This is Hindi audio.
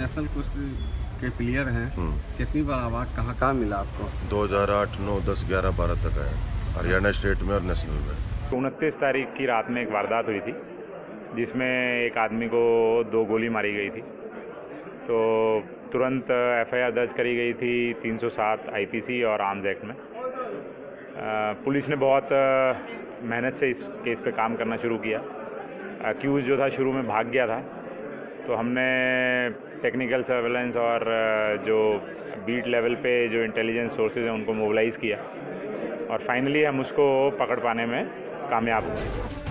नेशनल कुश्ती के प्लेयर हैं। हम्म। कितनी बार अवार्ड कहाँ कहाँ मिला आपको? 2008 9 10 11 12 तक है हरियाणा स्टेट में और नेशनल में। उनतीस तारीख की रात में एक वारदात हुई थी जिसमें एक आदमी को दो गोली मारी गई थी। तो तुरंत एफआईआर दर्ज करी गई थी 307 आईपीसी और आर्म्स एक्ट में। पुलिस ने बहुत मेहनत से इस केस पे काम करना शुरू किया। अक्यूज़ जो था शुरू में भाग गया था। तो हमने टेक्निकल सर्वेलेंस और जो बीट लेवल पे जो इंटेलिजेंस सोर्सेज हैं, उनको मोबिलाइज़ किया। और फाइनली हम उसको पकड़ पाने में कामयाब हुए।